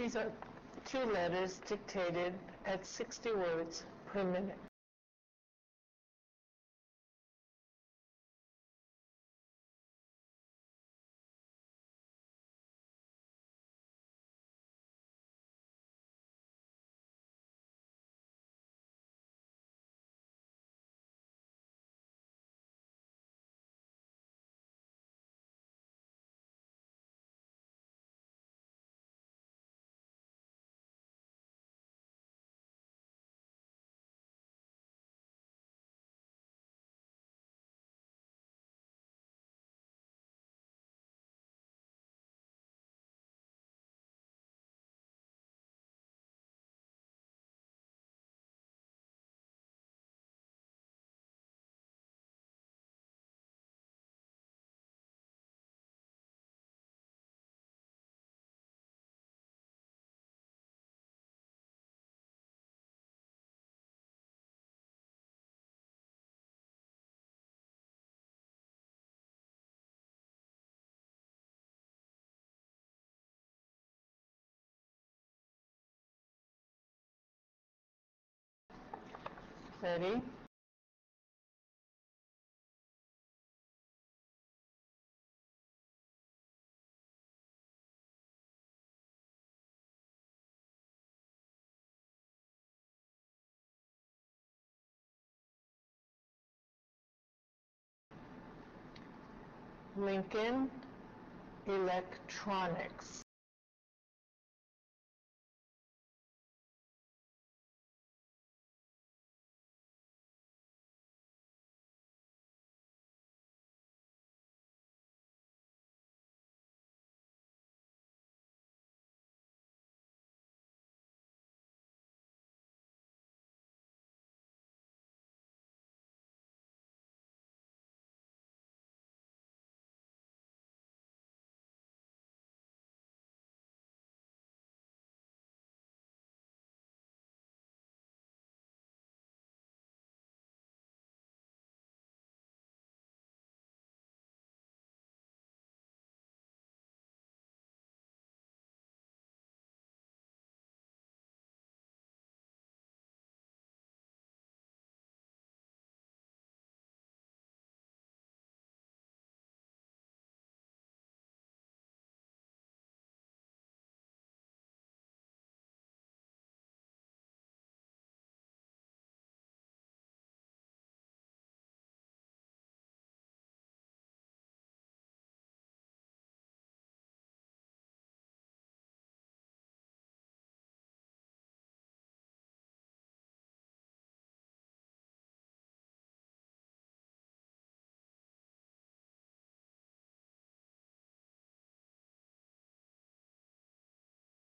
These are two letters dictated at 60 words per minute. Ready? Lincoln Electronics.